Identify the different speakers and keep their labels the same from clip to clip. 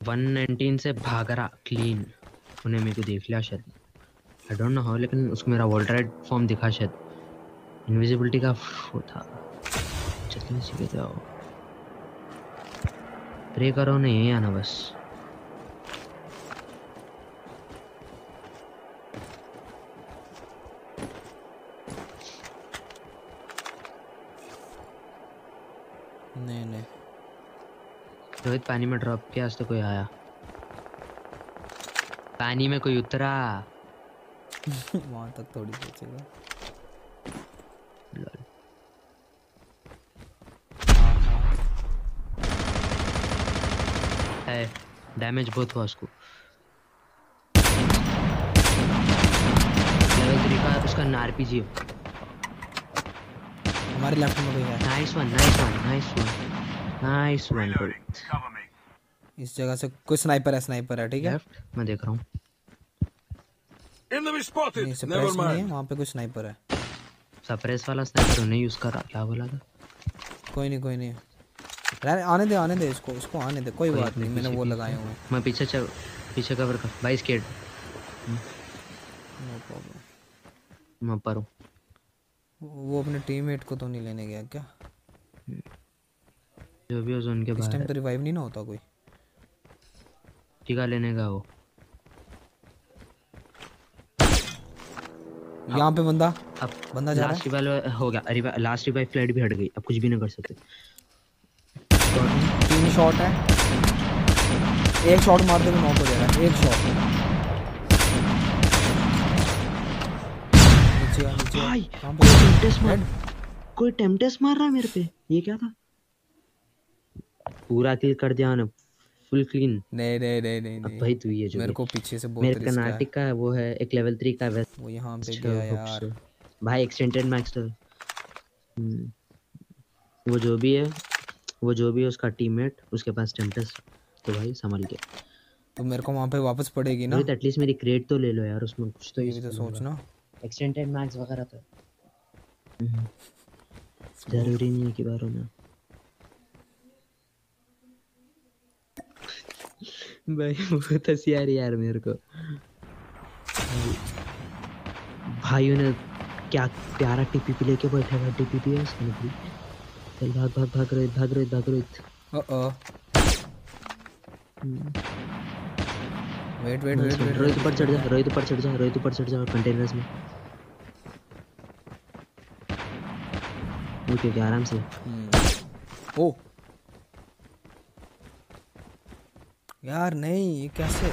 Speaker 1: 119 से भाग रहा क्लीन उन्हें मेरे को देख लिया शायद। आई डोंट नो हाउ लेकिन उसको मेरा वोल्टराइड फॉर्म दिखा शायद। इनविजिबिलिटी का वो था। जल्दी सीखे जाओ। प्रे करो नहीं, यहीं आना बस।
Speaker 2: नहीं नहीं।
Speaker 1: रोहित पानी में ड्रॉप किया आज तो कोई आया। पानी में कोई उतरा।
Speaker 2: वहाँ तक थोड़ी पहुंचेगा।
Speaker 1: लॉल।
Speaker 2: हाँ हाँ।
Speaker 1: है डैमेज बहुत हुआ उसको। लेवल थ्री का उसका आरपीजी
Speaker 2: हमारे लेफ़्ट में कोई है?
Speaker 1: Nice one nice one nice one nice one
Speaker 2: इस जगह से कोई स्नाइपर है स्नाइपर है ठीक है?
Speaker 1: मैं देख रहा हूँ।
Speaker 2: नहीं सप्रेस नहीं है
Speaker 3: mind.
Speaker 2: वहाँ पे कोई स्नाइपर है।
Speaker 1: सप्रेस वाला स्नाइपर उन्हें यूज़ करा क्या बोला था?
Speaker 2: कोई नहीं कोई नहीं। रहने आने दे आने दे इसको इसको आने दे कोई
Speaker 1: कोई
Speaker 2: बात नहीं
Speaker 1: नहीं,
Speaker 2: मैंने वो लगाए हुए
Speaker 1: मैं पीछे चल पीछे कवर कर भाई स्केट
Speaker 2: नो प्रॉब्लम
Speaker 1: मैं पर हूँ।
Speaker 2: वो अपने टीममेट को तो नहीं लेने गया क्या?
Speaker 1: जो भी हो जोन के
Speaker 2: इस
Speaker 1: बाहर।
Speaker 2: टाइम तो रिवाइव नहीं ना होता कोई।
Speaker 1: टीका लेने का वो।
Speaker 2: यहाँ पे बंदा
Speaker 1: अब
Speaker 2: बंदा जा रहा
Speaker 1: लास्ट रिवाइव हो गया। रिवा, लास्ट रिवाइव फ़्लाइट भी हट गई। अब कुछ भी नहीं कर सकते।
Speaker 2: तीन शॉट है। एक शॉट मार दे नॉक हो जाएगा। एक शॉट नीचे नीचे
Speaker 1: भाई कोई? टेम्पटेस मार कोई टेम्पटेस मार रहा है मेरे पे? ये क्या था? पूरा किल कर दिया उन्हें फुल क्लीन
Speaker 2: नहीं नहीं नहीं नहीं
Speaker 1: अब भाई तू ये जो
Speaker 2: मेरे को पीछे से बहुत
Speaker 1: मेरे
Speaker 2: रिस्क है
Speaker 1: कर्नाटिक का है। वो है एक लेवल थ्री का वेस्ट
Speaker 2: वो यहाँ पे गया यार।
Speaker 1: भाई एक्सटेंडेड मैक्स तो वो जो भी है वो जो भी है उसका टीममेट उसके पास टेम्पटेस तो भाई संभल के।
Speaker 2: तो मेरे को वहाँ पे वापस पड़ेगी ना?
Speaker 1: एटलीस्ट मेरी क्रेट तो ले लो यार उसमें कुछ तो
Speaker 2: ये तो सोचना
Speaker 1: एक्सटेंडेड मैक्स वगैरह तो। हम्म, ज़रूरी नहीं है कि बार होना भाई बहुत हँसी आ रही यार मेरे को। भाइयों ने क्या प्यारा टीपीपी लेके बैठा हुआ टीपीपी है उसने भी। चल भाग भाग भाग रोहित भाग रोहित भाग Rohit.
Speaker 2: Oh wait wait wait wait
Speaker 1: Rohit ऊपर चढ़ जा रोहित ऊपर चढ़ जा रोहित ऊपर चढ़ जा कंटेनर्स में। ओके ओके आराम से।
Speaker 2: ओ। यार नहीं ये कैसे?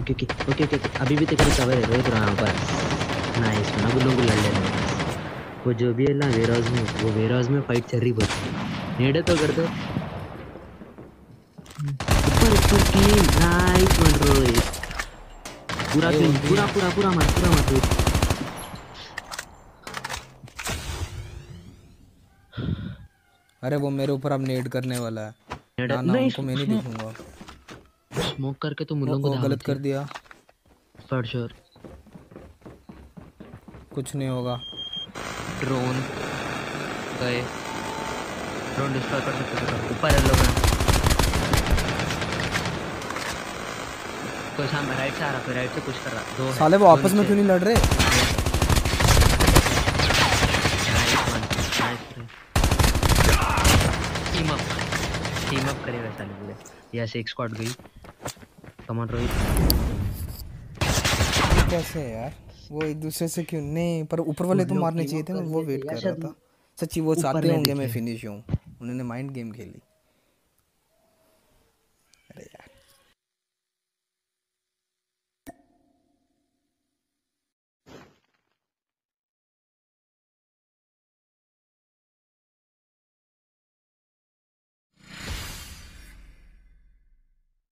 Speaker 1: ओके ओके ओके ओके अभी भी तेरे कवर है रोहित रहा ऊपर नाइस ना गुल्लों को लड़ लेना वो जो भी है ना वेयरहाउस में वो वेराज में फाइट चल रही बहुत। नेड़े तो कर दो। ऊपर ऊपर की नाइस वन रोहित पूरा पूरा पूरा पूरा मार पूरा मार
Speaker 2: अरे वो मेरे ऊपर अब नेड करने वाला है। ना ना उनको मैं नहीं देखूँगा।
Speaker 1: स्मोक करके तो मुल्लों को
Speaker 2: गलत कर दिया।
Speaker 1: फॉर श्योर
Speaker 2: कुछ नहीं होगा।
Speaker 1: ड्रोन गए। ड्रोन डिस्ट्रॉय कर सकते थे ऊपर है लोग। कोई सामने राइट से आ रहा कोई राइट से पुश कर रहा दो
Speaker 2: साले वो आपस में क्यों नहीं लड़ रहे?
Speaker 1: Team अप करे वैसा पूरे। यहाँ से एक स्क्वाड गई। कमान रोहित
Speaker 2: कैसे है यार? वो एक दूसरे से क्यों? नहीं पर ऊपर वाले तो मारने चाहिए थे मैं वो वेट कर रहा था। सच्ची वो
Speaker 1: साथ
Speaker 2: चाहते होंगे मैं फिनिश हूँ। उन्होंने माइंड गेम खेली।